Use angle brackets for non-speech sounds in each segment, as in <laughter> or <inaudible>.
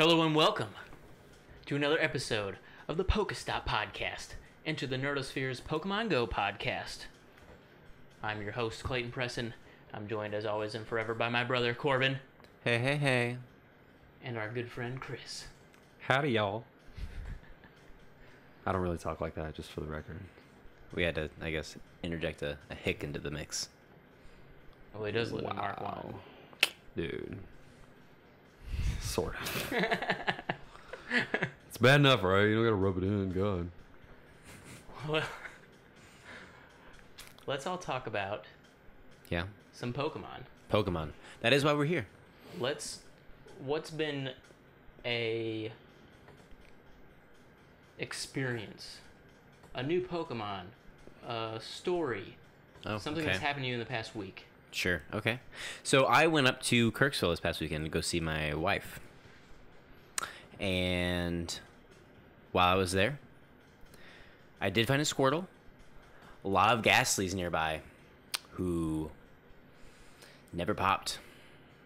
Hello and welcome to another episode of the Pokestop Podcast and to the Nerdosphere's Pokemon Go podcast. I'm your host, Clayton Presson. I'm joined as always and forever by my brother, Corbin, Hey, hey, hey. and our good friend, Chris. Howdy, y'all. I don't really talk like that, just for the record. We had to, I guess, interject a, a hick into the mix. Oh, he does live in Mark 1. Dude. Sort of. <laughs> it's bad enough, right? You don't gotta rub it in, God. Well, let's all talk about Yeah. some Pokemon. Pokemon. That is why we're here. Let's. What's been a experience, a new Pokemon, a story, Oh, something okay. that's happened to you in the past week? Sure. Okay. So I went up to Kirksville this past weekend to go see my wife. And while I was there, I did find a Squirtle. A lot of Gastlys nearby who never popped.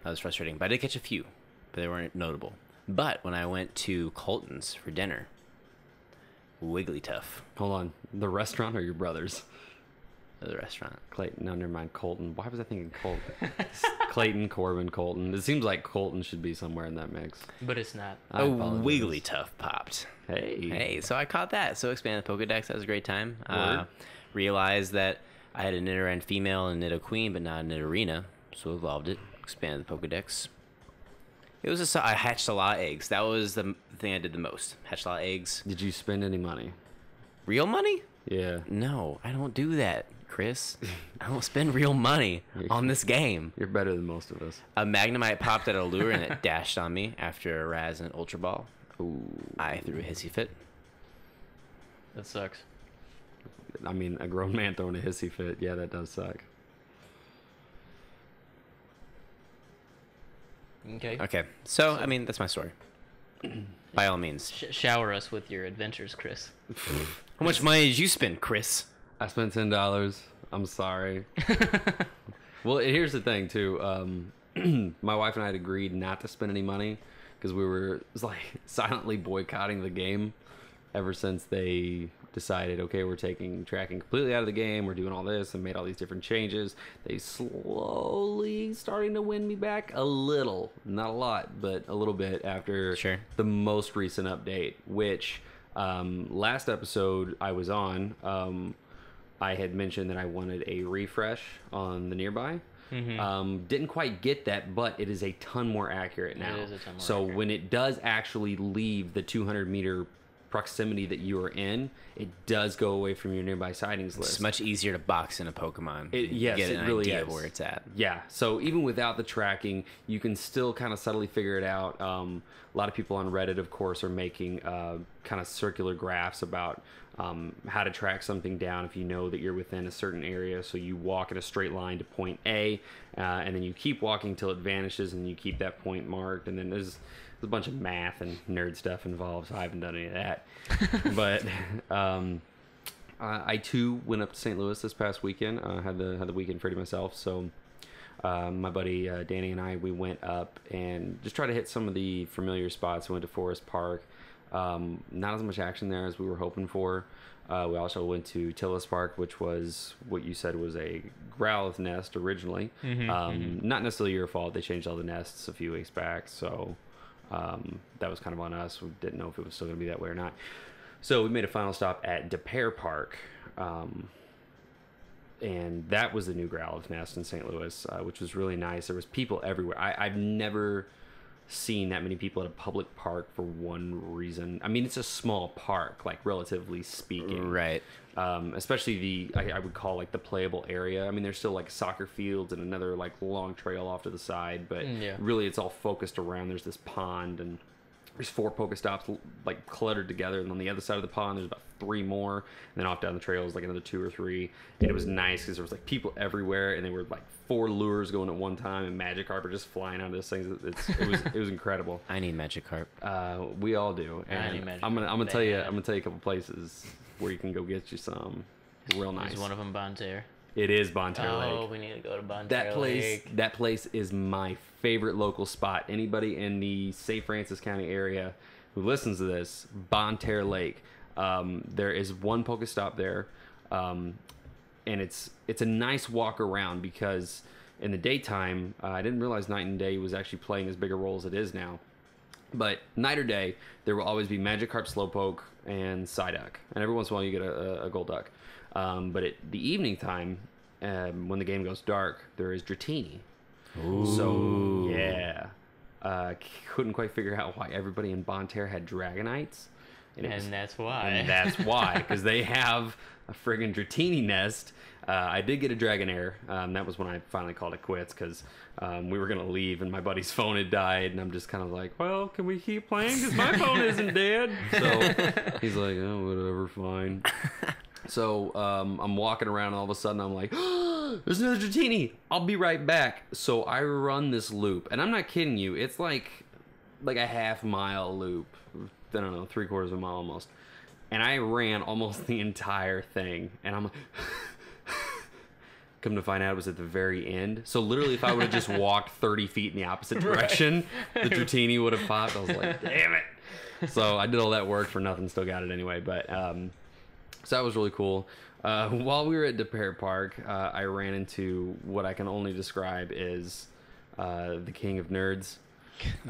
That was frustrating. But I did catch a few, but they weren't notable. But when I went to Colton's for dinner, Wigglytuff, Hold on. The restaurant or your brother's? The restaurant. Clayton. No, never mind. Colton. Why was I thinking Colton? <laughs> Clayton, Corbin, Colton. It seems like Colton should be somewhere in that mix. But it's not. I a apologize. Wigglytuff popped. Hey. Hey, so I caught that. So expanded the Pokedex. That was a great time. Uh, realized that I had a Nidoran female and Nidoqueen, but not a Nidorina. So evolved it. Expanded the Pokedex. It was a. so- I hatched a lot of eggs. That was the thing I did the most. Hatched a lot of eggs. Did you spend any money? Real money? Yeah. No, I don't do that, Chris. I don't spend real money on this game. You're better than most of us. A Magnemite popped out of lure and it <laughs> dashed on me after a Razz and Ultra Ball. Ooh. I threw a hissy fit. That sucks. I mean, a grown man throwing a hissy fit. Yeah, that does suck. Okay. Okay, so I mean that's my story. <clears throat> By all means. Sh- shower us with your adventures, Chris. How much money did you spend, Chris? I spent ten dollars. I'm sorry. <laughs> well, here's the thing too. Um, <clears throat> my wife and I had agreed not to spend any money because we were was like <laughs> silently boycotting the game ever since they decided, okay, we're taking tracking completely out of the game. We're doing all this and made all these different changes. They slowly starting to win me back a little, not a lot, but a little bit after Sure. the most recent update, which um, last episode I was on, um, I had mentioned that I wanted a refresh on the nearby. Um, didn't quite get that, but it is a ton more accurate now. is a ton more so accurate. when it does actually leave the 200 meter proximity that you are in, it does go away from your nearby sightings list. It's much easier to box in a Pokemon. It- You yes, get it an really idea is. of where it's at. Yeah. So even without the tracking, you can still kind of subtly figure it out. Um, a lot of people on Reddit, of course, are making uh, kind of circular graphs about um, how to track something down if you know that you're within a certain area. So you walk in a straight line to point A, uh, and then you keep walking till it vanishes, and you keep that point marked. And then there's there's a bunch of math and nerd stuff involved, so I haven't done any of that. <laughs> but um, uh, I too went up to St. Louis this past weekend. Uh, had the had the weekend free to myself, so um, my buddy uh, Danny and I we went up and just tried to hit some of the familiar spots. We went to Forest Park. Um, not as much action there as we were hoping for. Uh, we also went to Tilles Park, which was what you said was a Growlithe nest originally. um, Not necessarily your fault. They changed all the nests a few weeks back, so um, that was kind of on us. We didn't know if it was still going to be that way or not. So we made a final stop at DePere Park. Um, and that was the new Growlithe nest in St. Louis, uh, which was really nice. There was people everywhere. I, I've never seen that many people at a public park for one reason. I mean, it's a small park, like relatively speaking, Right. um, especially the I, I would call like the playable area. I mean, there's still like soccer fields and another like long trail off to the side, but Mm, yeah. really it's all focused around. There's this pond and there's four Pokestops like cluttered together, and on the other side of the pond there's about three more, and then off down the trail is like another two or three. And it was nice because there was like people everywhere, and they were like four lures going at one time, and Magikarp are just flying out of those things. It's, it was it was incredible. <laughs> I need Magikarp. Uh, we all do. I And need Magikarp I'm gonna I'm gonna tell you. I'm gonna tell you a couple places where you can go get you some real nice. Is one of them Bonzair? It is Bonne Terre Oh, Lake. Oh, we need to go to Bonne Terre That place, Lake. that place is my favorite local spot. Anybody in the St. Francois County area who listens to this, Bonne Terre Lake. Um, there is one Pokestop there, um, and it's it's a nice walk around because in the daytime, uh, I didn't realize night and day was actually playing as big a role as it is now. But night or day, there will always be Magikarp, Slowpoke, and Psyduck, and every once in a while you get a, a, Golduck. Um, but at the evening time, um, when the game goes dark, there is Dratini. Ooh. So yeah, uh, couldn't quite figure out why everybody in Bonne Terre had Dragonites, it And that's why. and that's <laughs> why, because they have a friggin' Dratini nest. Uh, I did get a Dragonair. Um, that was when I finally called it quits because um, we were gonna leave and my buddy's <laughs> phone had died, and I'm just kind of like, well, can we keep playing? Because my phone isn't dead. So <laughs> he's like, oh, whatever, fine. So um, I'm walking around, and all of a sudden I'm like, "There's another Dratini. I'll be right back." So I run this loop, and I'm not kidding you. It's like like a half mile loop. I don't know, three quarters of a mile almost. And I ran almost the entire thing, and I'm like. <laughs> Come to find out, it was at the very end. So literally, if I would have just <laughs> walked 30 feet in the opposite direction, the <laughs> Dratini would have popped. I was like, damn it. So I did all that work for nothing. Still got it anyway. But um, so that was really cool. Uh, while we were at DePere Park, uh, I ran into what I can only describe as uh, the king of nerds.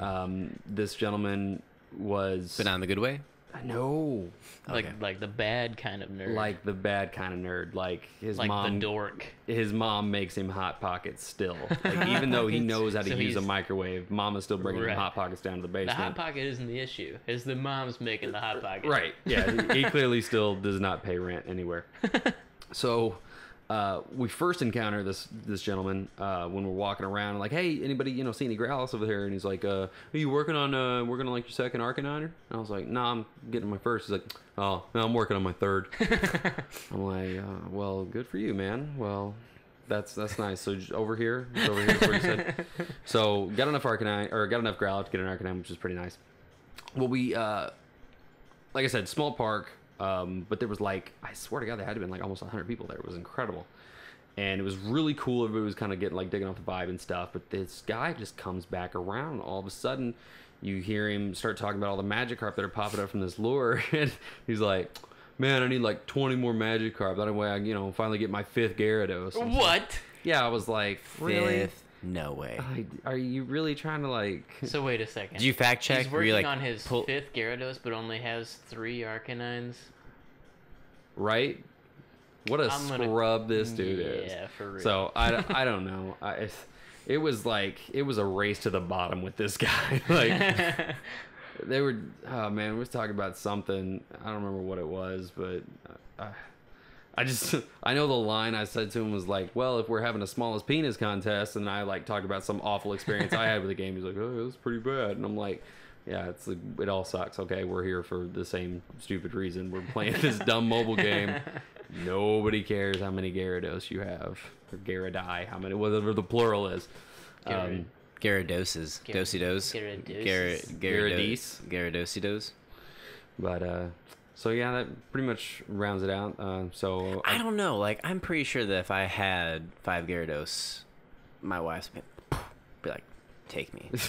Um, this gentleman was But not in the good way. no, like Okay. like the bad kind of nerd. like the bad kind of nerd. Like his like mom, the dork. his mom makes him hot pockets still. <laughs> Like even though he knows how to So use a he's- mama's mama's still bringing Right. him hot pockets down to the The basement. hot pocket isn't the issue. It's the mom's making the hot pocket. Right. Yeah. he, he clearly still does not pay rent anywhere. <laughs> so uh, we first encounter this this gentleman uh, when we're walking around. Like, hey, anybody you know see any Growlithe over here? And he's like, uh, are you working on uh, working on like your second Arcaniner? And I was like, no, nah, I'm getting my first. He's like, oh, no, I'm working on my third. <laughs> I'm like, uh, well, good for you, man. Well. That's that's nice. So over here, over here is you said. <laughs> So got enough Arcanine or got enough Growlithe to get an Arcanine, which is pretty nice. Well, we uh, like I said, small park, um, but there was like I swear to God, there had to been like almost 100 people there. It was incredible, and it was really cool. Everybody was kind of getting like digging off the vibe and stuff. But this guy just comes back around. And all of a sudden, you hear him start talking about all the Magikarp that are popping up from this lure, <laughs> and he's like. Man, I need like 20 more Magikarp. That way I, you know, finally get my fifth Gyarados. What? Yeah, I was like, really? Fifth? No way. I, are you really trying to like? <laughs> So wait a second. Did you fact check? He's Were you working like on his pull- fifth Gyarados, but only has three Arcanines. right? What a I'm gonna- scrub this dude is. Yeah, for real. So I, I don't know. I, it was like it was a race to the bottom with this guy. <laughs> like <laughs> they were. Oh man, we was talking about something. I don't remember what it was, but I, I just <laughs> I know the line I said to him was like, "Well, if we're having a smallest penis contest," and I like talked about some awful experience I had with the game. He's like, "Oh, it was pretty bad," and I'm like. Yeah, it's like, it all sucks. Okay, we're here for the same stupid reason. We're playing this dumb mobile game. <laughs> Nobody cares how many Gyarados you have, or Gyarados, how many, whatever the plural is. Um, Gyarados. Gyar- Dosey dos. Gyarados. Gyarados. Gyarados. but uh, so yeah, that pretty much rounds it out. Uh, so I don't know. Like, I'm pretty sure that if I had five Gyarados, my wife's be, be like, take me. <laughs>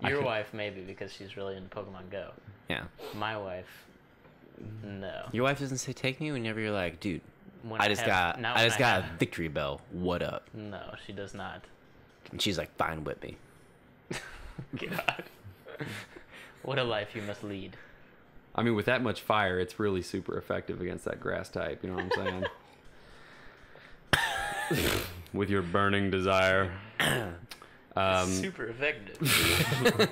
<laughs> Your wife maybe because she's really into Pokemon Go. yeah. My wife, no. Your wife doesn't say take me whenever you're like, dude, When I just have- got, I when just got have- a victory bell. What up? No, she does not. And she's like, fine with me. <laughs> God. what a life you must lead. I mean, with that much fire, it's really super effective against that grass type. You know what I'm saying? <laughs> with your burning desire. Um, Super effective.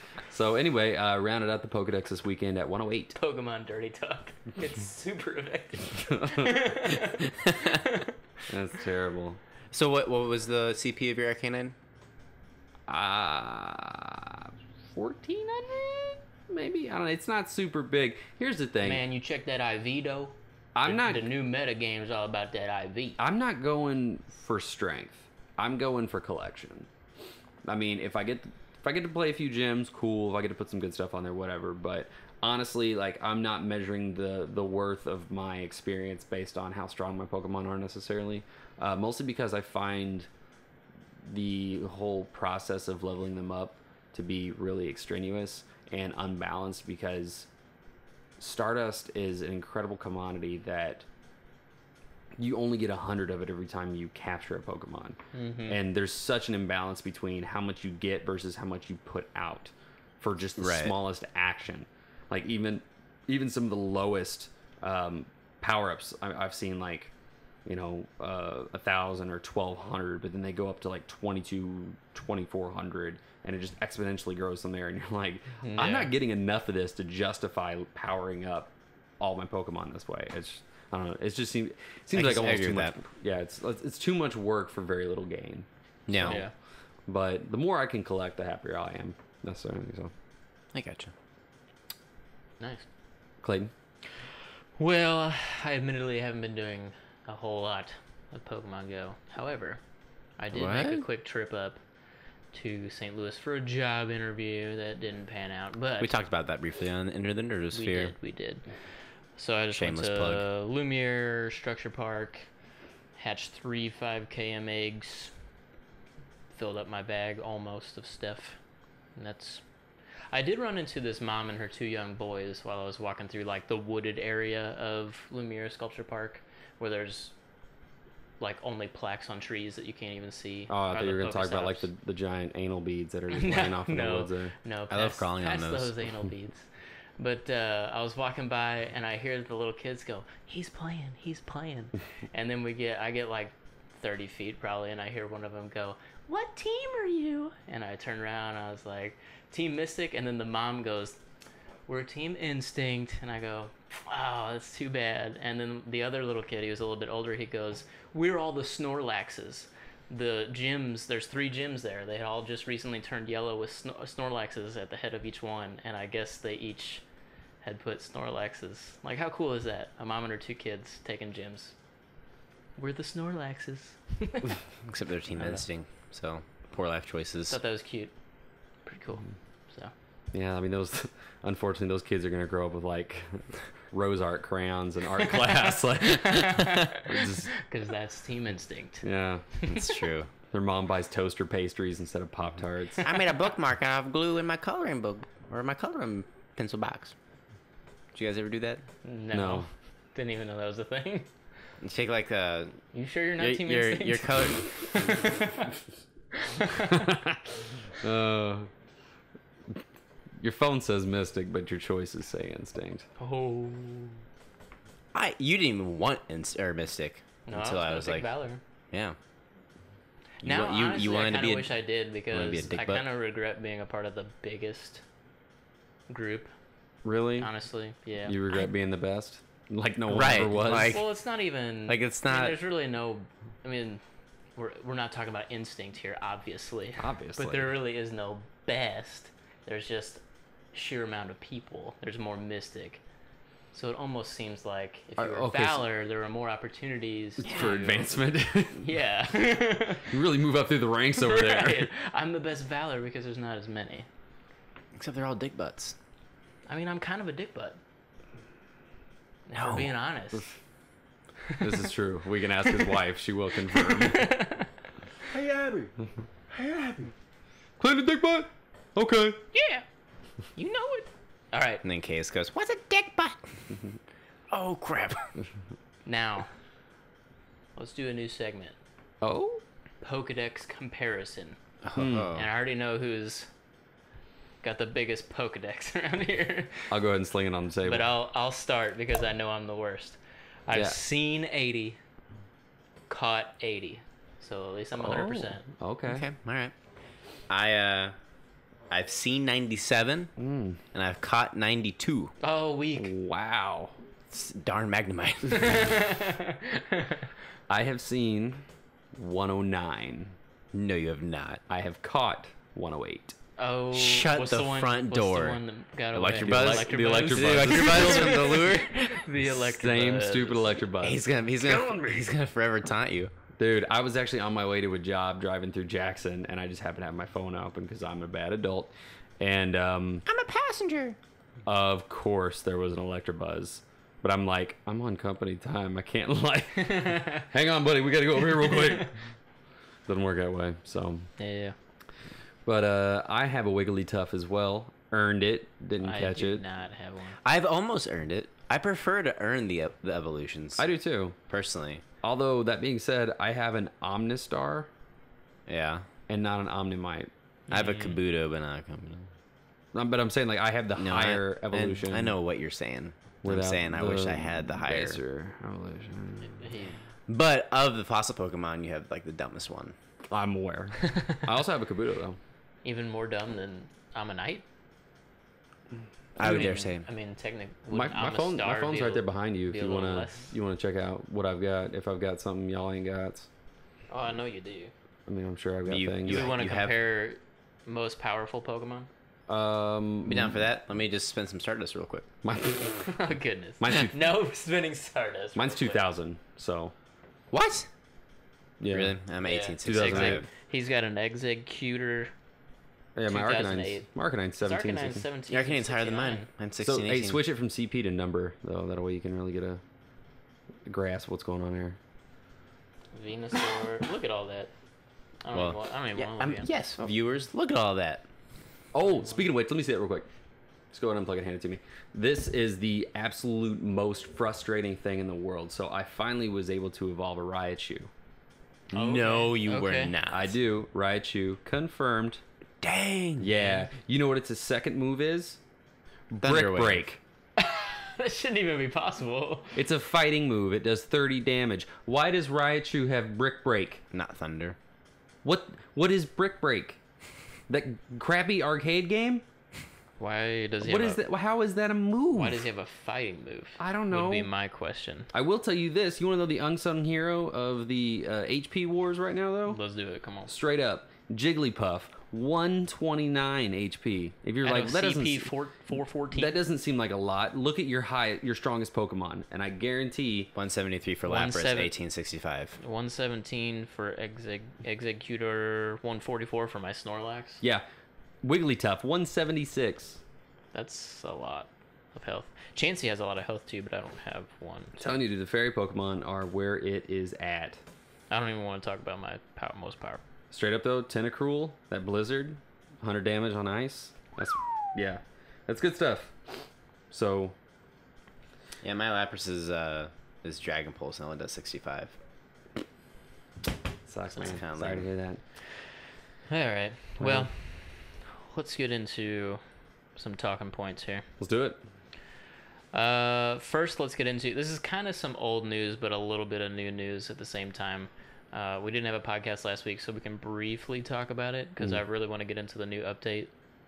<laughs> so anyway, uh, rounded out the Pokedex this weekend at 108. Pokemon dirty talk. It's super effective. <laughs> That's terrible. So what? What was the CP of your Arcanine? Uh, 1400 maybe i don't know it's not super big here's the thing Man, you check that IV though. i'm The- not The new meta game's all about that IV. i'm not going for strength i'm going for collection i mean if i get if I get to play a few gyms, cool. If I get to put some good stuff on there, whatever. But honestly, like I'm not measuring the the worth of my experience based on how strong my Pokemon are necessarily. Uh, mostly because I find the whole process of leveling them up to be really extraneous and unbalanced because Stardust is an incredible commodity that you only get a hundred of it every time you capture a Pokemon, and there's such an imbalance between how much you get versus how much you put out for just the Right. smallest action. Like even even some of the lowest um, power ups I've seen like you know uh, a thousand or twelve hundred, but then they go up to like 22, 2400 and it just exponentially grows from there. And you're like, I'm not getting enough of this to justify powering up all my Pokemon this way. It's I don't know. It just seems seems I like can- I almost agree too with much. that. Yeah, it's it's too much work for very little gain. No, Yeah. But the more I can collect, the happier I am. Necessarily. So, I gotcha. Nice. Clayton. Well, I admittedly haven't been doing a whole lot of Pokemon Go. However, I did make a quick trip up to St. Louis for a job interview that didn't pan out. But We talked about that briefly on Enter the Nerdosphere. we did, we did. So I just Shameless went to plug. Laumeier Sculpture Park, hatched three 5km eggs, filled up my bag almost of stuff, and that's. I did run into this mom and her two young boys while I was walking through like the wooded area of Laumeier Sculpture Park, where there's like only plaques on trees that you can't even see. Oh, I thought you were going to talk about like the, the giant anal beads that are <laughs> just No, laying off in the no. woods there. No, I love crawling on past those. anal <laughs> beads. But uh, I was walking by and I hear the little kids go, "He's playing, he's playing," <laughs> and then we get, I get like thirty feet probably, and I hear one of them go, "What team are you?" And I turn around, and I was like, "Team Mystic," and then the mom goes, "We're Team Instinct," and I go, "Wow, that's too bad." And then the other little kid, he was a little bit older, he goes, "We're all the Snorlaxes." the gyms there's three gyms there. They had all just recently turned yellow with snor- snorlaxes at the head of each one and i guess they each had put snorlaxes. Like how cool is that? A mom and her two kids taking gyms. We're the snorlaxes. <laughs> Except they're Team Instinct, so poor life choices. thought that was cute. Pretty cool. So Yeah, I mean those. <laughs> Unfortunately, those kids are going to grow up with like <laughs> RoseArt crayons and art class. <laughs> like, because that's team instinct yeah, It's true. their mom buys toaster pastries instead of pop tarts. I made a bookmark out of glue in my coloring book or my coloring pencil box. Did you guys ever do that? no, No. didn't even know that was a thing You take like uh, you sure you're not your team your, instinct your color. Uh, your phone says Mystic, but your choices say Instinct. oh I you didn't even want ins- or Mystic no until I was gonna like, valor yeah. You Now, wa- you honestly, you I wanted kind to be of wish I did because be I kind of regret being a part of the biggest group. Really? Honestly, yeah. You regret being the best? Like no one Right, ever was. like- well, it's not even Like, it's I mean, not- there's really no. I mean, we're we're not talking about instinct here, obviously. Obviously. But there really is no best. There's just sheer amount of people. There's more mystic. So it almost seems like if Uh, you were okay, so- Valor, there were more opportunities for advancement. <laughs> Yeah. <laughs> you really move up through the ranks over there. I'm the best Valor because there's not as many. except they're all dick butts. I mean, I'm kind of a dick butt. If No. we're being honest. This is true. We can ask his wife. She will confirm. <laughs> Hey Abby. Hey Abby. Clean the Dick Butt? Okay. yeah. You know it. All right. And then Case goes, "What's a dick butt?" <laughs> oh crap. Now, let's do a new segment. Oh? Pokedex comparison. Oh. And I already know who's got the biggest Pokedex <laughs> around here. I'll go ahead and sling it on the table. But I'll I'll start because I know I'm the worst. I've Yeah. seen 80, caught 80. So at least I'm 100%. Oh, okay. Okay, all right. I uh, I've seen 97 Mm. and I've caught 92. Oh, weak. Wow. It's darn Magnemite. <laughs> <laughs> I have seen 109. no, you have not. I have caught 108. Oh, Shut what's the one, front what's the door. one that got Electric? Buzz? The Electric The Buzz. Electabuzz from <laughs> the lure. the electric Same Buzz. stupid Electabuzz. He's gonna, he's gonna, he's gonna forever taunt you. Dude, I was actually on my way to a job driving through Jackson, and I just happened to have my phone open because I'm a bad adult. And um, I'm a passenger. of course, there was an Electabuzz, But I'm like, I'm on company time. I can't <laughs> like, hang on, buddy. We got to go over here real <laughs> quick. Doesn't work that way. So, Yeah. but uh, I have a Wigglytuff as well. Earned it. Didn't I catch do it. not have one. I've almost earned it. I prefer to earn the the evolutions. I do too. personally. Although that being said, I have an Omastar Yeah. and not an Omanyte. I have a Kabuto, but not a Kabuto. Um, but I'm saying like I have the No, I- higher and evolution. I know what you're saying. I'm without saying I wish the I had the higher. baser evolution. But of the fossil Pokemon, you have like the dumbest one. I'm aware. <laughs> I also have a Kabuto though. even more dumb than Omanyte. I would mean, dare say. I mean, technically, My, my phone, my phone's right there behind you. If be a you wanna, less- you wanna check out what I've got. If I've got something y'all ain't got. Oh, I know you do. I mean, I'm sure I've got You- things. You Yeah, would want to you have- compare most powerful Pokemon? Um, Be down for that? Let me just spin some Stardust real quick. My, <laughs> <laughs> oh goodness. Mine's two- <laughs> no spinning Stardust. mine's 2000. So What? yeah, Really? I'm Yeah. 1865. 2008. He's got an Exeggutor. Yeah. My Arcanine's 2008. my Arcanine's 17. Arcanine's 16. 17. Your Arcanine's higher than mine. Mine's So 16, hey, switch it from CP to number though. That way you can really get a grasp what's going on here. Venusaur. <laughs> Look at all that. I don't Well, even want, I don't even Yeah, want to I'm- look at yes, oh. viewers, look at all that. Oh, speaking of which, let me see that real quick. Just go ahead and unplug it and hand it to me. This is the absolute most frustrating thing in the world. So I finally was able to evolve a Raichu. Oh, No, okay. you were Okay. not. I do. Raichu confirmed. Dang. Yeah. You know what its second move is? Brick Thunder Break. <laughs> that shouldn't even be possible. It's a fighting move. It does 30 damage. Why does Raichu have Brick Break? Not Thunder. What what is Brick Break? That crappy arcade game? Why does he What have is a, that? How is that a move? Why does he have a fighting move? I don't know. Would be my question. I will tell you this. You want to know the unsung hero of the uh, HP wars right now, though? Let's do it. Come on. Straight up, Jigglypuff, 129 HP. If you're Out like of that doesn't four four fourteen. that doesn't seem like a lot. Look at your high, your strongest Pokemon, and I guarantee 173 for Lapras, seven- 1865. 117 for exec- Exeggutor, 144 for my Snorlax. Yeah. Wigglytuff, 176. That's a lot of health. Chansey has a lot of health too, but I don't have one. I'm telling you, dude, the fairy Pokemon are where it is at. I don't even want to talk about my power, most power. Straight up though, Tentacruel, that Blizzard, 100 damage on ice. That's yeah, that's good stuff. So Yeah, my Lapras is uh is Dragon Pulse and only does 65. sucks, That's man. kinda Sorry to hear that. All right. Well, let's get into some talking points here. Let's do it. Uh, first, let's get into this is kind of some old news, but a little bit of new news at the same time. Uh, we didn't have a podcast last week, so we can briefly talk about it because I really want to get into the new update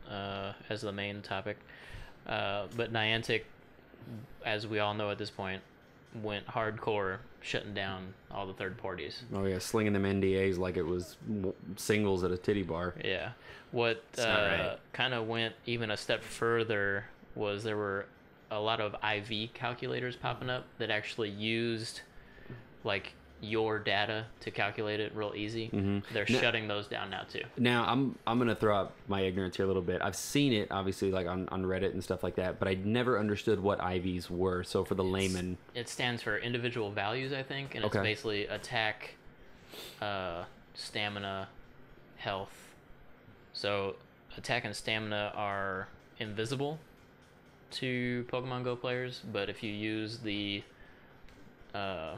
uh, as the main topic. Uh, but Niantic, as we all know at this point, went hardcore shutting down all the third parties. Oh yeah, slinging them NDAs like it was singles at a titty bar. Yeah. What uh, right. kind of went even a step further was there were a lot of IV calculators popping up that actually used like your data to calculate it real easy. They're Now- shutting those down now too. Now I'm I'm gonna throw out my ignorance here a little bit. I've seen it obviously like on, on Reddit and stuff like that, but I never understood what IVs were. So for the layman, It stands for individual values, I think, and it's basically attack, uh, stamina, health. So attack and stamina are invisible to Pokemon Go players, but if you use the uh,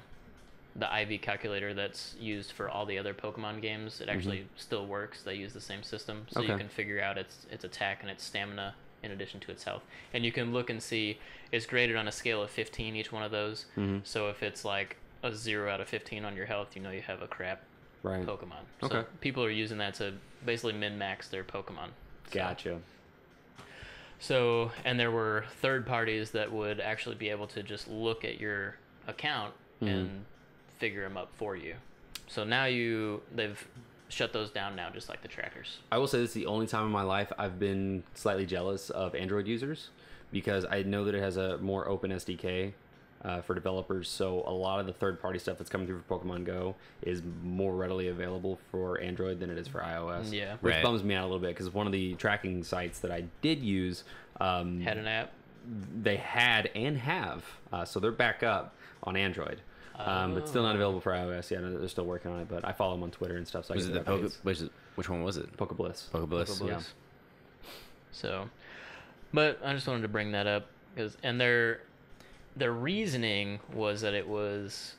the IV calculator that's used for all the other Pokemon games, it actually still works. They use the same system, so you can figure out its its attack and its stamina in addition to its health. And you can look and see it's graded on a scale of 15 each one of those. So if it's like a 0 out of 15 on your health, you know you have a crap right? Pokemon. Okay. So people are using that to basically min max their Pokemon. So- Gotcha. so, and there were third parties that would actually be able to just look at your account Mm-hmm. and figure them up for you. So now you, they've shut those down now, just like the trackers. I will say this is the only time in my life I've been slightly jealous of Android users because I know that it has a more open SDK. uh, for developers. So a lot of the third-party stuff that's coming through for Pokemon Go is more readily available for Android than it is for iOS. Yeah. which Right. bums me out a little bit because one of the tracking sites that I did use um, Had an app. they had and have. Uh, so they're back up on Android. Um, but still not available for iOS. Yeah, they're still working on it. But I follow them on Twitter and stuff. So Was get it the Poke, updates. was which one was it? Pokebliss. Pokebliss. Pokebliss. Yeah. So, but I just wanted to bring that up because, and their their reasoning was that it was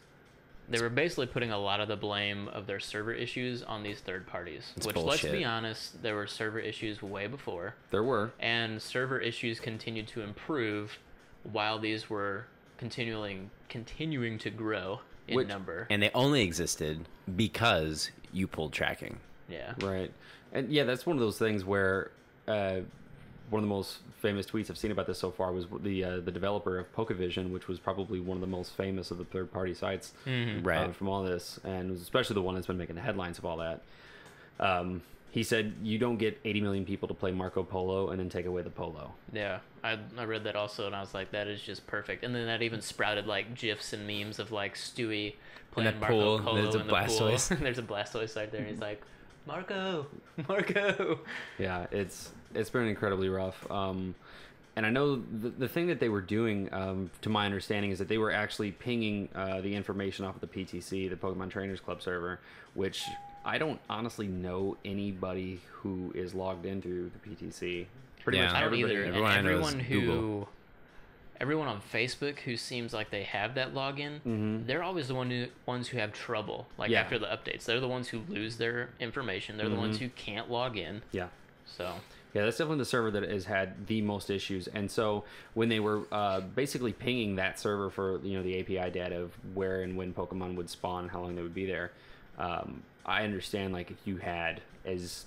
they were basically putting a lot of the blame of their server issues on these third parties. It's which, let's be honest, there were server issues way before, There were. and server issues continued to improve while these were continuing continuing to grow in Which- number. And they only existed because you pulled tracking. yeah. Right. And yeah, that's one of those things where uh, one of the most famous tweets I've seen about this so far was the uh, the developer of Pokevision, which was probably one of the most famous of the third party sites Right. uh, from all this, and especially the one that's been making the headlines of all that. Um, he said, "You don't get 80 million people to play Marco Polo and then take away the polo." Yeah, I, I read that also, and I was like, that is just perfect. And then that even sprouted like gifs and memes of like Stewie playing that Marco pool, Polo there's a the Blastoise. pool. <laughs> there's a Blastoise right there, and he's like, Marco, <laughs> Marco. Yeah, it's it's been incredibly rough. Um, and I know the, the thing that they were doing, um, to my understanding, is that they were actually pinging uh, the information off of the PTC, the Pokemon Trainers Club server, which I don't honestly know anybody who is logged in through the PTC. Pretty Yeah. much I don't everybody. either. Everyone I everyone who, Google. everyone on Facebook who seems like they have that login, they're always the one who, ones who have trouble. Like Mm-hmm. Yeah. after the updates, they're the ones who lose their information. They're the ones Mm-hmm. who can't log in. Yeah. So Yeah, that's definitely the server that has had the most issues. And so when they were uh, basically pinging that server for you know the API data of where and when Pokemon would spawn, how long they would be there, um, I understand like if you had as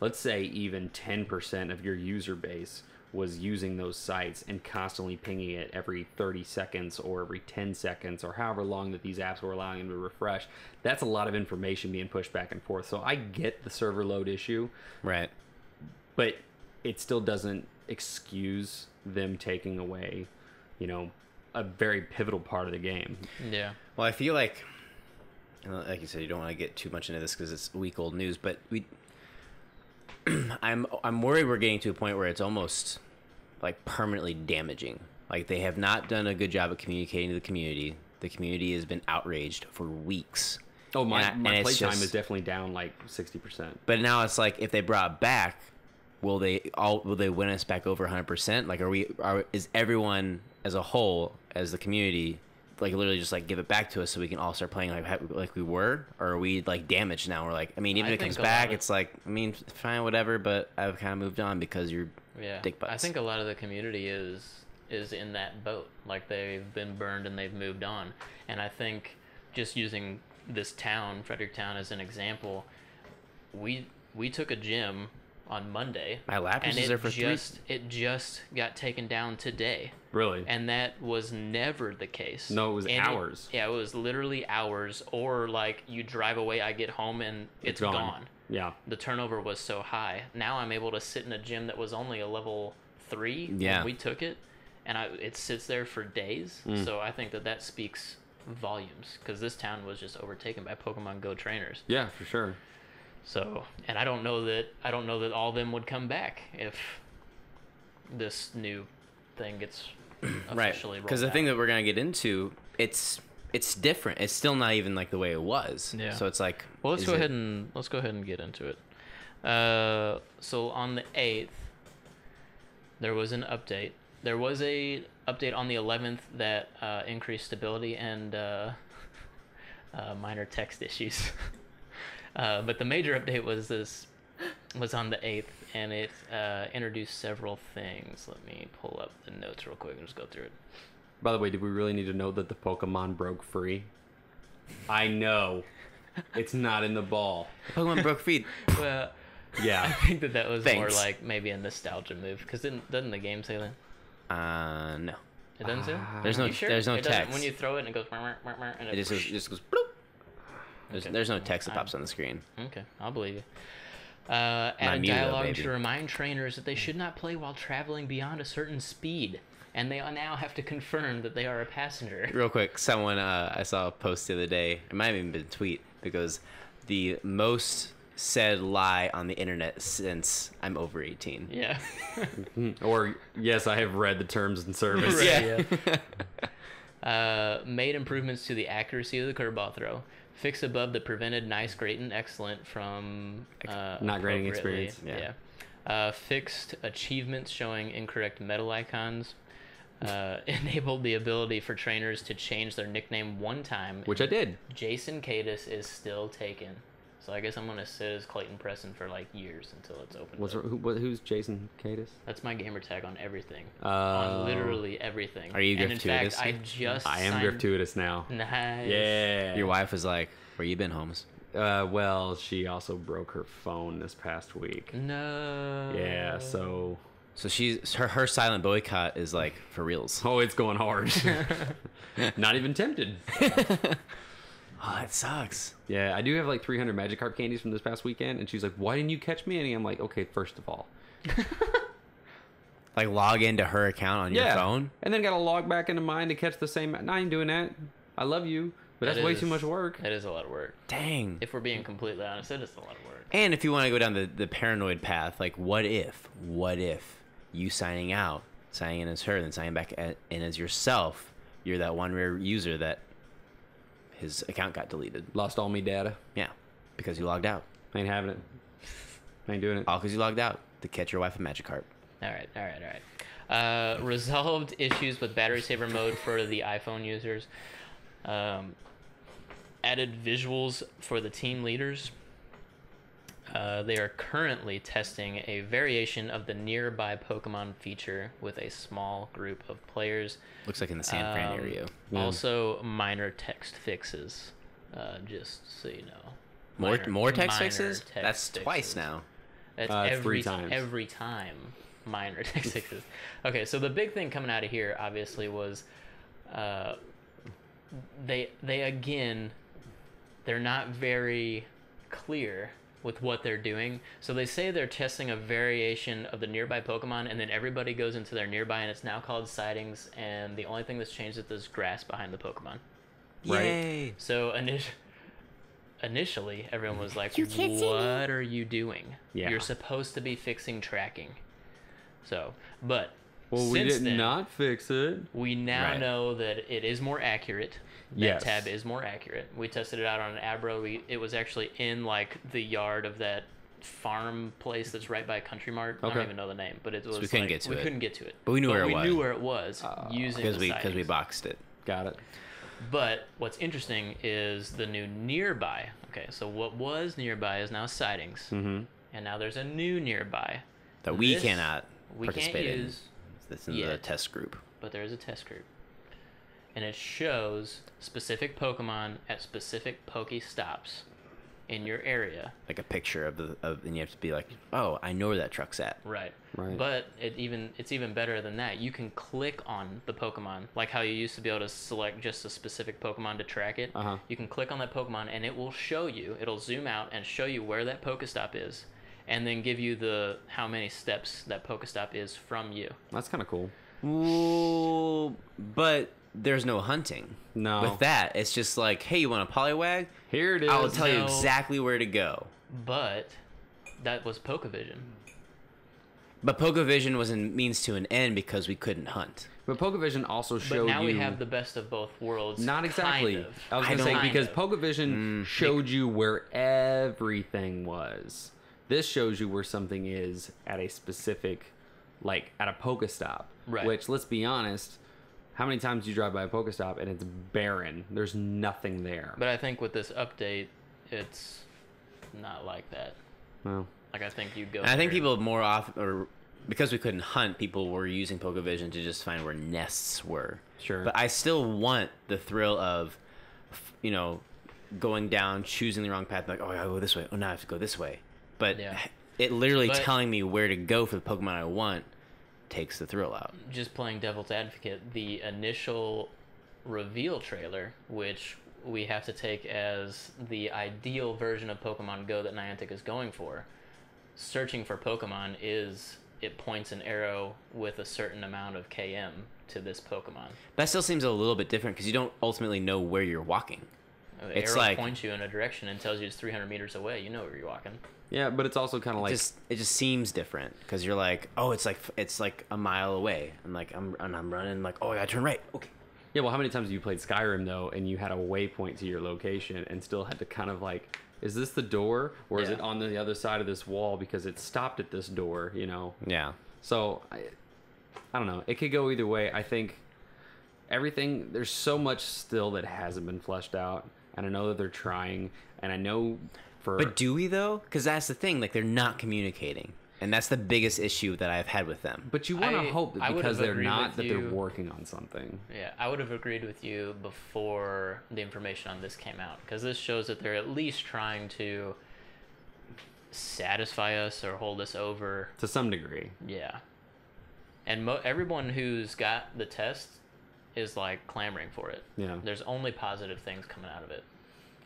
let's say even ten percent of your user base was using those sites and constantly pinging it every 30 seconds or every 10 seconds or however long that these apps were allowing them to refresh that's a lot of information being pushed back and forth so i get the server load issue Right. but it still doesn't excuse them taking away, you know, a very pivotal part of the game. yeah, Well, I feel like, you know, Uh, like you said, you don't want to get too much into this because it's week old news, but we, <clears throat> I'm I'm worried we're getting to a point where it's almost like permanently damaging. Like they have not done a good job of communicating to the community. The community has been outraged for weeks. Oh, my, And my playtime is definitely down like 60%. But now it's like if they brought back, will they all will they win us back over 100%? Like are we are is everyone as a whole as the community like literally just like give it back to us so we can all start playing like ha- like we were or are we like damaged now? We're like I mean even I if it comes think a lot back it's like I mean fine whatever but I've kind of moved on because you're yeah. dick butts. I think a lot of the community is is in that boat. Like they've been burned and they've moved on. And I think just using this town, Fredericktown, as an example, we we took a gym on Monday. My Lapras is there for three- just it just got taken down today. Really? And that was never the case. No, it was And hours. yeah, it was literally hours. Or like you drive away, I get home and it's gone. Yeah. The turnover was so high. Now I'm able to sit in a gym that was only a level three Yeah. when we took it, and I, it sits there for days. Mm. So I think that that speaks volumes because this town was just overtaken by Pokemon Go trainers. Yeah, for sure. So, and I don't know that I don't know that all of them would come back if this new thing gets <clears throat> officially right because the thing that we're gonna get into it's it's different. It's still not even like the way it was. Yeah. So it's like Well, let's go it- ahead and let's go ahead and get into it. Uh, so on the eighth, there was an update. There was a update on the eleventh that uh, increased stability and uh, <laughs> uh, minor text issues. <laughs> uh, but the major update was this was on the eighth, and it uh, introduced several things. Let me pull up the notes real quick and just go through it. By the way, did we really need to know that the Pokemon broke free? I know. it's not in the ball. Pokemon broke free. <laughs> Well, yeah. I think that that was more like maybe a nostalgia move because didn't doesn't the game say that? Uh no. It doesn't say. that? Ah. There's no sure? there's no It text. when you throw it and it goes. And It just it just goes bloop. There's, Okay. there's no text that I'm- pops on the screen. Okay, I'll believe you. Uh, add a Not me, though, dialogue to remind trainers that they should not play while traveling beyond a certain speed. and they now have to confirm that they are a passenger. Real quick, someone uh, I saw a post the other day. It might have even been a tweet because the most said lie on the internet since I'm over 18. Yeah. <laughs> <laughs> Or yes, I have read the terms and service. Right, yeah. <laughs> uh, made improvements to the accuracy of the curveball throw. Fix above that prevented nice, great, and excellent from uh, Not grading experience, Yeah. Uh, fixed achievements showing incorrect medal icons. Uh, <laughs> enabled the ability for trainers to change their nickname one time. Which I did. Jason Cadis is still taken. So I guess I'm gonna sit as Clayton Presson for like years until it's open. What's who, what, who's Jason Cadis? That's my gamer tag on everything. Uh, on literally everything. Are you and in fact, gratuitous? I just I am signed- gratuitous now. Nice. Yeah. Your wife was like, "Where you been, Holmes?" Uh, well, she also broke her phone this past week. No. Yeah, so So she's her her silent boycott is like for reals. oh, it's going hard. <laughs> Not even tempted. <laughs> Oh, that sucks. Yeah, I do have like 300 Magikarp candies from this past weekend, and she's like, "Why didn't you catch me?" And I'm like, "Okay, first of all, <laughs> Like log into her account on yeah, your phone. and then got to log back into mine to catch the same. No, I ain't doing that. I love you, but That that's way too much work. That is a lot of work. Dang. If we're being completely honest, it is a lot of work. And if you want to go down the, the paranoid path, like what if, what if you signing out, signing in as her, then signing back in as yourself, you're that one rare user that his account got deleted. Lost all me data. Yeah, because you logged out. I ain't having it. I ain't doing it. All because you logged out to catch your wife a Magikarp. All right, all right, all right. Uh, resolved issues with battery saver mode for the iPhone users. Um, added visuals for the team leaders. Uh, they are currently testing a variation of the nearby Pokemon feature with a small group of players. Looks like in the San Fran Um, area. Yeah. Also, minor text fixes. Uh, just so you know. More Minor- more text fixes? text That's twice now. That's Uh, every three time. times. Every time minor <laughs> text fixes. Okay, so the big thing coming out of here, obviously, was uh, they they again they're not very clear with what they're doing. So they say they're testing a variation of the nearby Pokemon, and then everybody goes into their nearby, and it's now called sightings. And the only thing that's changed is there's grass behind the Pokemon. Right. Yay. So init- initially, everyone was like, You can't see me." "What are you doing? Yeah. You're supposed to be fixing tracking." So, but Well, we did then, not fix it. We now Right. know that it is more accurate. That Yes. tab is more accurate. We tested it out on an Abra. We it was actually in like the yard of that farm place that's right by Country Mart. I don't even know the name, but it was we couldn't like- get to we it. couldn't get to it. But we knew where it we was. knew where it was Uh, using Because we because we boxed it. Got it. But what's interesting is the new nearby. Okay, so what was nearby is now sightings, Mm-hmm. and now there's a new nearby That we This cannot we can't participate in. use, That's in the test group. but there is a test group, and it shows specific Pokemon at specific Poke stops in your area. Like a picture of the of and you have to be like, Oh, I know where that truck's at. Right. Right. But it even it's even better than that. You can click on the Pokemon, like how you used to be able to select just a specific Pokemon to track it. Uh-huh. You can click on that Pokemon and it will show you. It'll zoom out and show you where that Pokestop is, and then give you the how many steps that Pokestop is from you. That's kind of cool. Ooh, but there's no hunting. No. With that, it's just like, hey, you want a Poliwag? Here it is. I'll tell you No. exactly where to go. But that was Pokevision. But Pokevision was a means to an end because we couldn't hunt. But Pokevision also But showed now you. we have the best of both worlds. Not exactly. Kind of. I was I gonna say don't- because Kind of. Pokevision Mm. showed you where everything was. This shows you where something is at a specific, like at a Pokestop. Right. Which, let's be honest, how many times do you drive by a Pokestop and it's barren? There's nothing there. But I think with this update, it's not like that. well, Like I think you go. And I think people more often, or because we couldn't hunt, people were using Pokevision to just find where nests were. Sure. But I still want the thrill of, you know, going down, choosing the wrong path, like, oh, I go this way. Oh, now I have to go this way. But Yeah. it literally But- telling me where to go for the Pokemon I want takes the thrill out. just playing devil's advocate, the initial reveal trailer, which we have to take as the ideal version of Pokemon Go that Niantic is going for, searching for Pokemon is it points an arrow with a certain amount of km to this Pokemon. That still seems a little bit different because you don't ultimately know where you're walking. The It's arrow like- points you in a direction and tells you it's 300 meters away. You know where you're walking. Yeah, but it's also kind of like just it just seems different because you're like, oh, it's like it's like a mile away, and like I'm and I'm running like, oh, I gotta turn right. Okay. Yeah, well, how many times have you played Skyrim though, and you had a waypoint to your location, and still had to kind of like, is this the door, or is it on the other side of this wall because it stopped at this door? You know. Yeah. So I, I don't know. It could go either way. I think everything. There's so much still that hasn't been fleshed out, and I know that they're trying, and I know for But do we though? Because that's the thing. Like they're not communicating, and that's the biggest issue that I've had with them. But you want I- to hope I that would because they're agreed not with that they're working on something. Yeah, I would have agreed with you before the information on this came out because this shows that they're at least trying to satisfy us or hold us over. To some degree. Yeah. And mo- everyone who's got the test is like clamoring for it. Yeah. There's only positive things coming out of it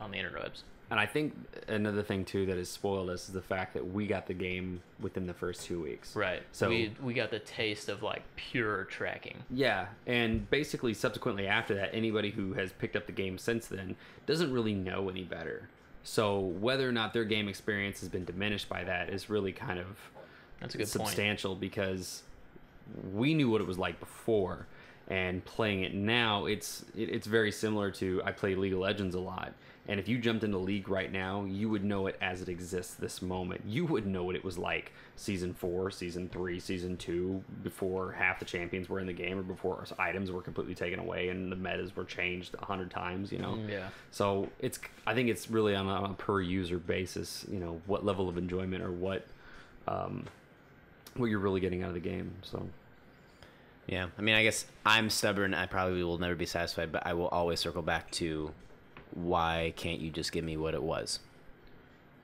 on the interwebs. And I think another thing too that has spoiled us is the fact that we got the game within the first two weeks. Right. So we we got the taste of like pure tracking. yeah, and basically subsequently after that, anybody who has picked up the game since then doesn't really know any better. So whether or not their game experience has been diminished by that is really kind of That's a good point. substantial because we knew what it was like before and playing it now it's it, it's very similar to i play league of legends a lot and if you jumped into league right now you would know it as it exists this moment you would know what it was like season four season three season two before half the champions were in the game or before items were completely taken away and the metas were changed a hundred times you know Mm, Yeah. so it's I think it's really on a, on a per user basis, you know, what level of enjoyment or what um, what you're really getting out of the game. So Yeah, I mean, I guess I'm stubborn. I probably will never be satisfied, but I will always circle back to why can't you just give me what it was?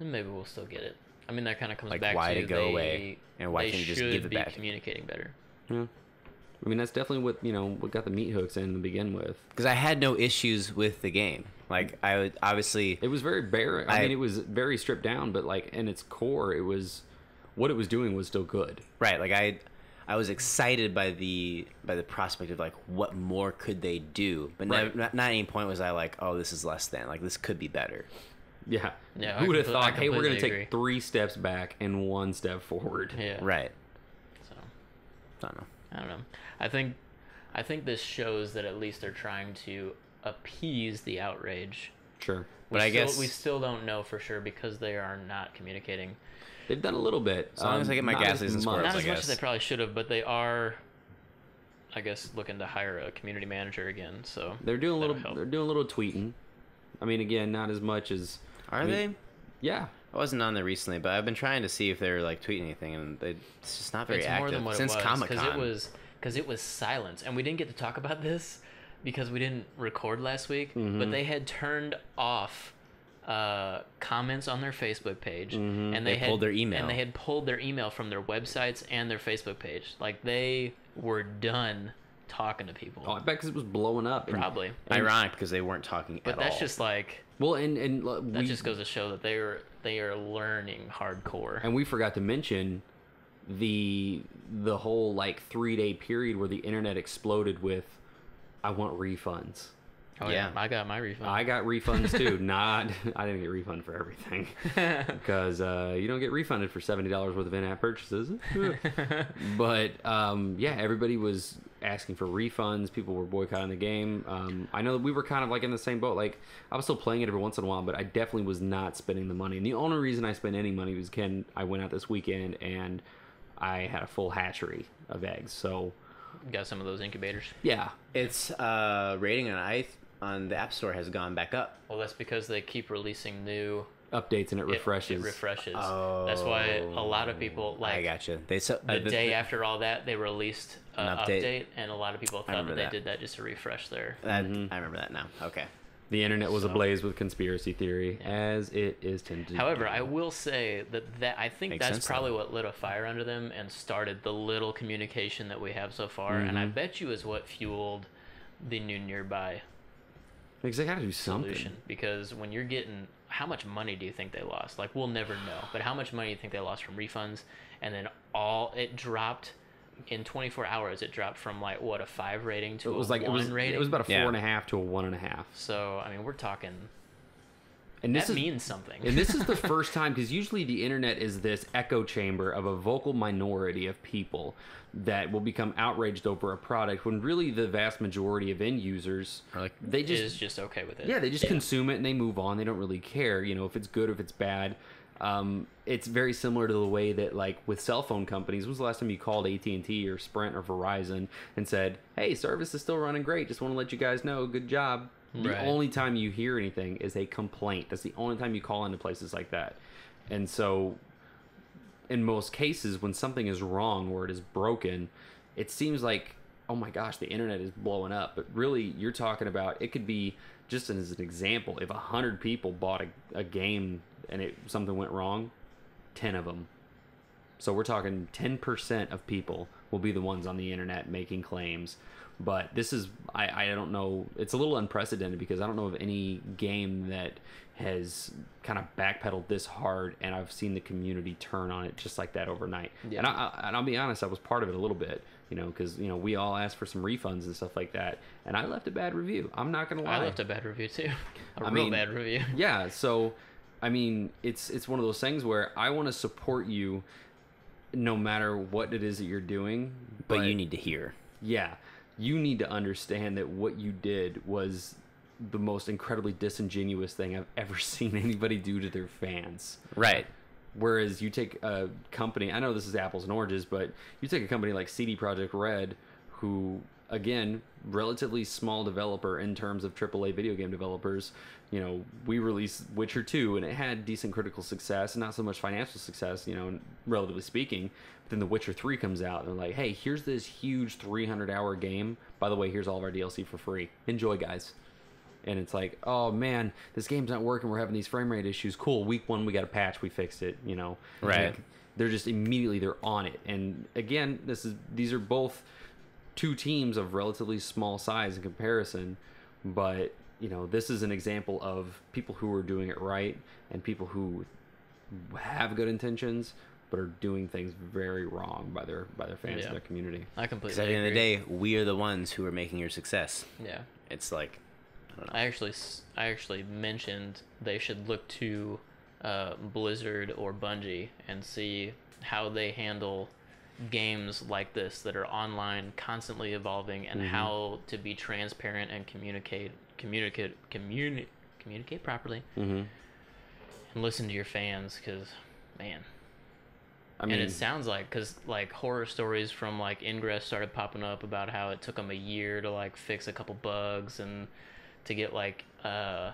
And maybe we'll still get it. I mean, that kind of comes Like, back why to to go they, away, and why can't you just give it be back? communicating better. yeah, I mean that's definitely what you know what got the meat hooks in to begin with. Because I had no issues with the game. Like I would obviously, It was very bare. I, I- mean, it was very stripped down, but like in its core, it was what it was doing was still good. right? Like I, I was excited by the by the prospect of like what more could they do, but Right. not, not at any point was I like, oh, this is less than. Like this could be better. Yeah, Yeah, Who would have thought? Hey, we're gonna completely take three steps back and one step forward. Yeah. Right. So I don't know. I don't know. I think, I think this shows that at least they're trying to appease the outrage. Sure, But We I still- guess we still don't know for sure because they are not communicating. They've done a little bit. As long as I get my not gas as and much. squirrels, Not as much as they probably should have, but they are. I guess looking to hire a community manager again. So They're doing a little. help. They're doing a little tweeting. I mean, again, not as much as. Are I mean, they? Yeah, I wasn't on there recently, but I've been trying to see if they're like tweeting anything, and they, it's just not very it's active more than what since it was Comic because Con. it was because it was silence, and we didn't get to talk about <laughs> this because we didn't record last week. Mm-hmm. But they had turned off uh, comments on their Facebook page, and they, Mm-hmm. They had pulled their email. and they had pulled their email from their websites and their Facebook page. Like they were done talking to people. oh, I bet because it was blowing up. Probably. and- ironic because they weren't talking but at that's all. just like Well, and and uh, that we just goes to show that they are they are learning hardcore. and we forgot to mention the the whole like three day period where the internet exploded with, I want refunds. Oh, Yeah. I got my refund. I got refunds too. <laughs> Not I didn't get refund for everything <laughs> because uh, you don't get refunded for seventy dollars worth of in-app purchases. <laughs> but um, yeah, everybody was asking for refunds. People were boycotting the game. Um, I know that we were kind of like in the same boat. Like I was still playing it every once in a while, but I definitely was not spending the money. And the only reason I spent any money was Ken. I went out this weekend and I had a full hatchery of eggs. So got some of those incubators. yeah, Its uh, rating on i on the App Store has gone back up. Well, that's because they keep releasing new. updates and it it- refreshes. It, refreshes. That's why a lot of people like. I like gotcha. They so the uh, day after all that they released an An update. update. and a lot of people thought that they that. did that just to refresh their. that, Mm-hmm. I remember that now. Okay. The internet was So- ablaze with conspiracy theory, as it is tended. However, to I will say that that I think Makes that's sense, probably though. what lit a fire under them and started the little communication that we have so far, and I bet you is what fueled the new nearby because they got to do something. solution. Because when you're getting, how much money do you think they lost? Like we'll never know, but how much money do you think they lost from refunds? and then all it dropped in 24 hours. It dropped from like what a five rating to It was a like it was rating. it was about a four Yeah. and a half to a one and a half. so I mean, we're talking. And this is means something. and this is the <laughs> first time because usually the internet is this echo chamber of a vocal minority of people that will become outraged over a product when really the vast majority of end users Or like- they just is just okay with it. yeah, they just consume it and they move on. They don't really care, you know, if it's good or if it's bad. Um, it's very similar to the way that, like, with cell phone companies. When was the last time you called AT and T or Sprint or Verizon and said, "Hey, service is still running great. Just want to let you guys know, good job." The only time you hear anything is a complaint. That's the only time you call into places like that. And so, in most cases, when something is wrong or it is broken, it seems like, oh my gosh, the internet is blowing up. But really, you're talking about it could be just as an example. If a hundred people bought a, a game and it something went wrong, ten of them. So we're talking ten percent of people will be the ones on the internet making claims. But this is I, I don't know it's a little unprecedented because I don't know of any game that has kind of backpedaled this hard and I've seen the community turn on it just like that overnight. Yeah. And I, I and I'll be honest, I was part of it a little bit, you know, because you know we all asked for some refunds and stuff like that, and I left a bad review. I'm not gonna lie. I left a bad review too. <laughs> A I real mean, bad review. <laughs> yeah so i mean it's it's one of those things where i want to support you no matter what it is that you're doing but you need to hear. yeah you need to understand that what you did was the most incredibly disingenuous thing i've ever <laughs> seen anybody do to their fans Right. Whereas you take a company, I know this is apples and oranges, but you take a company like CD Projekt Red, who again, relatively small developer in terms of AAA video game developers. You know, we released Witcher 2 and it had decent critical success and not so much financial success, you know, relatively speaking. But then The Witcher 3 comes out and they're like, hey, here's this huge 300 hour game. By the way, here's all of our DLC for free. Enjoy, guys and it's like, oh man, this game's not working. We're having these frame rate issues. Cool. Week one, we got a patch. We fixed it. You know, Right. Like, they're just immediately they're on it. And again, this is these are both two teams of relatively small size in comparison, but you know, this is an example of people who are doing it right and people who have good intentions but are doing things very wrong by their by their fans Yeah. and their community. I completely. Because at the end of the day, we are the ones who are making your success. yeah. It's like, I actually, I actually mentioned they should look to uh, Blizzard or Bungie and see how they handle games like this that are online, constantly evolving, and how to be transparent and communicate, communicate, communi- communicate properly, Mm-hmm. and listen to your fans. Because, man, I mean, and it sounds like because like horror stories from like Ingress started popping up about how it took them a year to like fix a couple bugs and to get like uh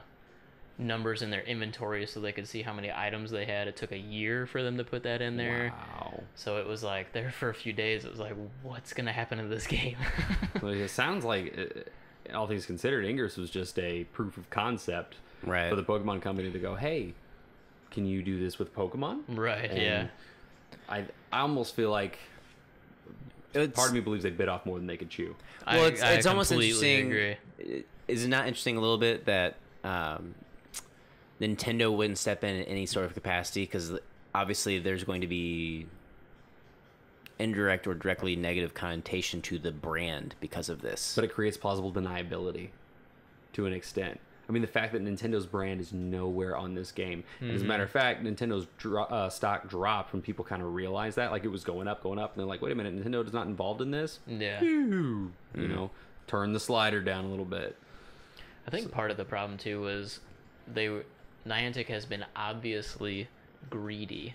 numbers in their inventory so they could see how many items they had. It took a year for them to put that in there. Wow. So it was like there for a few days. It was like, what's gonna happen to this <laughs> game? Well, it sounds like, uh, all things considered, Ingress was just a proof of concept Right. for the Pokemon company to go, hey, can you do this with Pokemon? right? And yeah. I, I almost feel like It's- part of me believes they bit off more than they could chew. well, I, it's, I it's almost completely interesting. Agree. Is it not interesting a little bit that um, Nintendo wouldn't step in in any sort of capacity? Because obviously there's going to be indirect or directly negative connotation to the brand because of this. But it creates plausible deniability to an extent. I mean, the fact that Nintendo's brand is nowhere on this game. And As a matter of fact, Nintendo's dro- uh, stock dropped when people kind of realized that. Like, it was going up, going up. And they're like, wait a minute, Nintendo is not involved in this? Yeah. You know, turn the slider down a little bit. I think part of the problem too was they were Niantic has been obviously greedy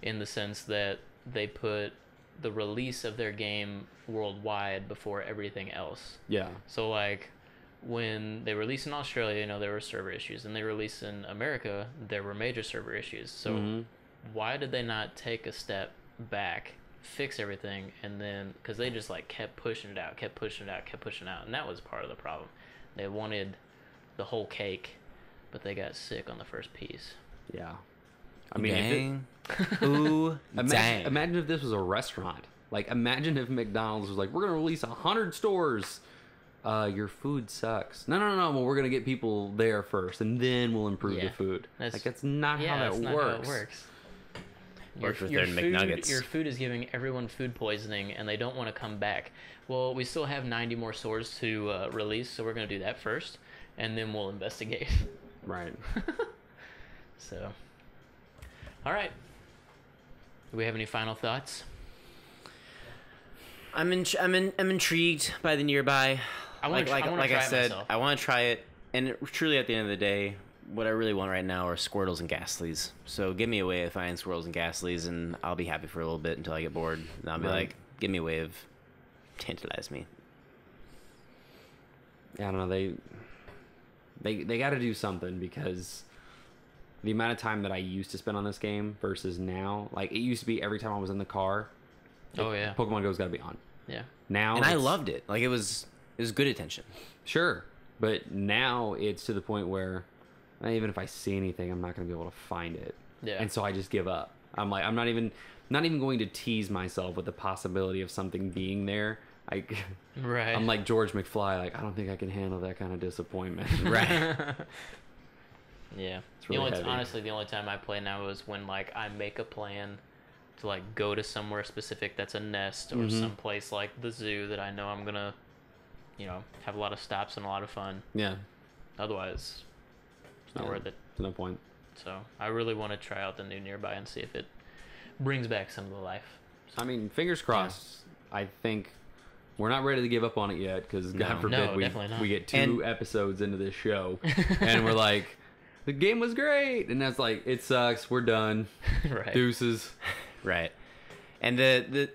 in the sense that they put the release of their game worldwide before everything else. Yeah. So like when they released in Australia, you know, there were server issues, and they released in America, there were major server issues. So Mhm. why did they not take a step back, fix everything, and then because they just like kept pushing it out, kept pushing it out, kept pushing it out, and that was part of the problem. They wanted the whole cake, but they got sick on the first piece. Yeah. I mean, if it, dang. <laughs> Ooh, Imagine, dang. imagine if this was a restaurant. Like, imagine if McDonald's was like, "We're gonna release a hundred stores. Uh, your food sucks." No, no, no. no. Well, we're gonna get people there first, and then we'll improve Yeah. the food. That's- like, that's not yeah, how that that's not works. how it works. Worked with your their food, McNuggets. Your food is giving everyone food poisoning, and they don't want to come back. Well, we still have 90 more swords to uh, release, so we're gonna do that first, and then we'll investigate. Right. <laughs> so, all right. Do we have any final thoughts? I'm in, I'm in, I'm intrigued by the nearby. I like tr- like, I like I said, myself. I want to try it, and it, truly at the end of the day, what I really want right now are Squirtles and Gastlys. So give me a way to find Squirtles and Gastlys, and I'll be happy for a little bit until I get bored. And I'll be Right. like, give me a way of tantalize me. Yeah, I don't know. They they they got to do something because the amount of time that I used to spend on this game versus now, like it used to be every time I was in the car, Oh yeah, Pokemon Go's got to be on. yeah. Now and I loved it. Like it was, it was good attention. Sure, but now it's to the point where uh, even if I see anything, I'm not going to be able to find it. Yeah. And so I just give up. I'm like, I'm not even not even going to tease myself with the possibility of something being there. I, <laughs> Right. I'm like George McFly. Like I don't think I can handle that kind of disappointment. <laughs> Right. <laughs> Yeah. It's the really only heavy. honestly, the only time I play now is when like I make a plan to like go to somewhere specific that's a nest or Mhm. some place like the zoo that I know I'm gonna, you know, have a lot of stops and a lot of fun. yeah. Otherwise, it's not Yeah. worth it. To no point. So I really want to try out the new nearby and see if it brings back some of the life. So, I mean, fingers crossed. I think we're not ready to give up on it yet because God forbid No, we, we get two And- episodes into this show <laughs> and we're like, the game was great, and that's like, it sucks. We're done. <laughs> right. Deuces. <laughs> Right. And the the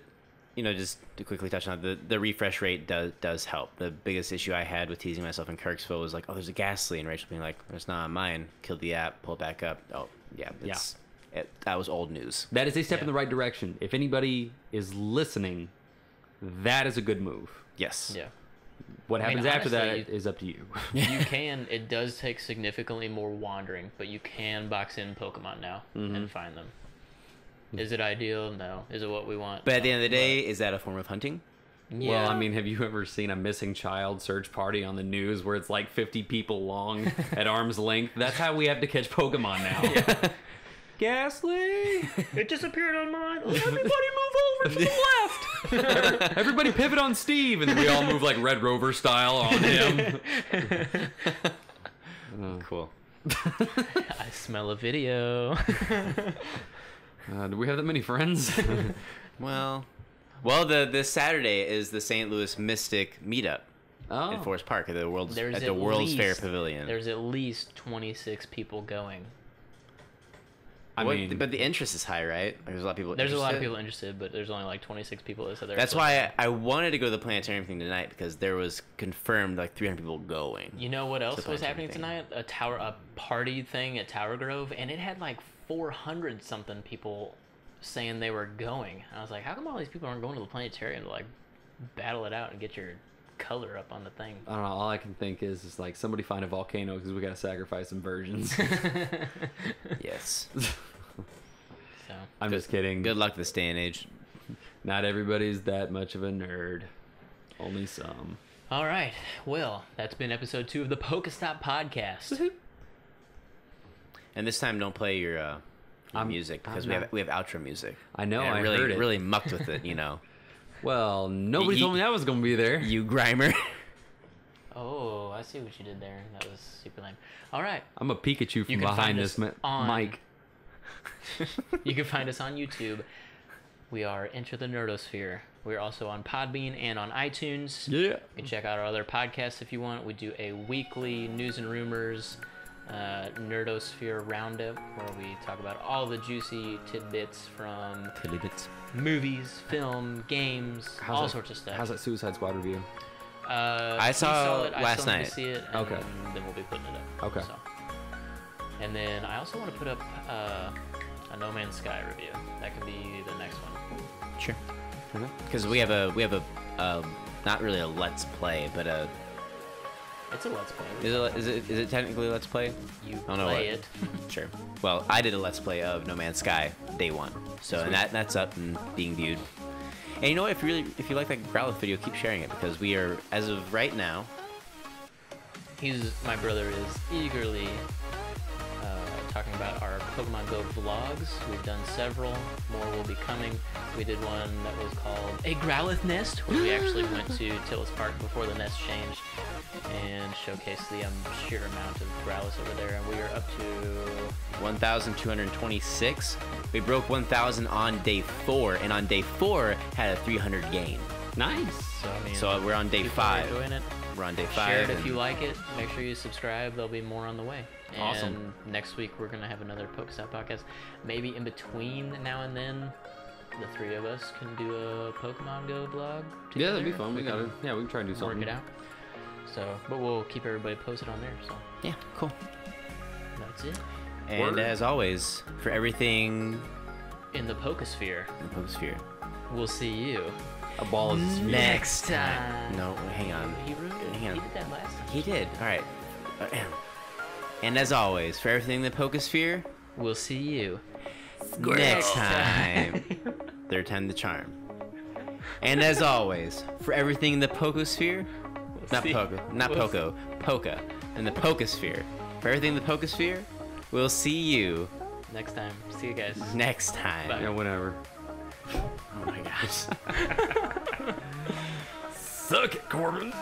you know, just to quickly touch on it, the the refresh rate does does help. The biggest issue I had with teasing myself in Kirksville was like, oh, there's a Gastly, and Rachel being like, it's not on mine. Killed the app, pull it back up. Oh, yeah, Yeah. It, that was old news. That is a step in the right direction. If anybody is listening, that is a good move. Yes. Yeah. What I mean, happens after that honestly, is up to you. you <laughs> can. It does take significantly more wandering, but you can box in Pokemon now Mm-hmm. and find them. Hmm. Is it ideal? No. Is it what we want? But at the end of the day, is that a form of hunting? Yeah. Well, I mean, have you ever seen a missing child search party on the news where it's like 50 people long at <laughs> arm's length? That's how we have to catch Pokemon now. yeah. Gastly! <laughs> it disappeared on mine. <laughs> Everybody move over to the left. Everybody pivot on Steve! And then we all move like Red Rover style on him. Cool. I smell a video. Uh, do we have that many friends? <laughs> <laughs> Well, well, the this Saturday is the St. Louis Mystic meetup oh. at Forest Park at the World's There's at the at World's Fair Pavilion. There's at least 26 people going. I What- mean, but the interest is high, right? There's a lot of people. There's a lot of interested. people interested, but there's only like 26 people that said they're. That's why I, I wanted to go to the planetarium thing tonight because there was confirmed like 300 people going. You know what else was happening thing. tonight? A tower, a party thing at Tower Grove, and it had like 400 something people saying they were going. I was like, how come all these people aren't going to the planetarium to like battle it out and get your color up on the thing? I don't know. All I can think is, is like somebody find a volcano because we got to sacrifice some virgins. <laughs> Yes. <laughs> So I'm just kidding. Good luck this day and age. Not everybody's that much of a nerd. Only some. All right. Well, that's been episode two of the Pokestop podcast. And this time, don't play your, uh, your I'm- music because I'm we have we have outro music. I know. And I really heard it. really mucked with it. You know, <laughs> Well, nobody You- told me that was gonna be there. you grimer. <laughs> Oh, I see what you did there. That was super lame. All right. I'm a Pikachu from You can behind this us mi- on- mic. <laughs> You can find us on YouTube. We are Enter the Nerdosphere. We're also on Podbean and on iTunes. Yeah. You can check out our other podcasts if you want. We do a weekly news and rumors uh, Nerdosphere roundup where we talk about all the juicy tidbits from tidbits. movies, film, games, How's all that- sorts of stuff. How's that Suicide Squad review? Uh, I we saw it. I last still need night. to see it. And Okay. Then we'll be putting it up. Okay. So. And then I also want to put up uh, a No Man's Sky review. That could be the next one. Sure. Okay. Because we have a we have a um, not really a let's play, but a It's a Let's Play. is it is it is it technically a let's play? You I don't know play what- it. Sure. Well, I did a let's play of No Man's Sky day one, so and that that's up and being viewed. And you know what? If you really if you like that Growlithe video, keep sharing it because we are as of right now. He's my brother is eagerly uh, talking about our Pokemon Go vlogs. We've done several. More will be coming. We did one that was called A Growlithe Nest, where we actually <laughs> went to Tilles Park before the nest changed and showcased the um, sheer amount of Growlithe over there. And we are up to 1,226. We broke 1,000 on day four, and on day four had a 300 gain. Nice. so I mean. So we're on day five. Enjoying it. We're on day Share it if you like it. Make sure you subscribe. There'll be more on the way. Awesome. And next week we're gonna have another Pokestop podcast. Maybe in between now and then, the three of us can do a Pokemon Go vlog. Yeah, that'd be fun. We got to Yeah, we can try and do something. work something. it out. So, but we'll keep everybody posted on there. So Yeah, cool. that's it. And Word. as always, for everything In the Pokesphere, in the Pokesphere, we'll see you A ball is next time. time. No, hang on. He ruined it. Hang on. He did that last time. He did. All right. Uh, and as always, for everything in the Pokesphere, We'll see you next <laughs> time. Third time the charm. And as always, for everything in the Pokosphere, not see- Poco, not we'll Poco, Poka, in the Pokosphere, for everything in the Pokosphere, we'll see you next time. See you guys. next time. Bye. Yeah, whatever. Oh my gosh. <laughs> Suck it, Corbin.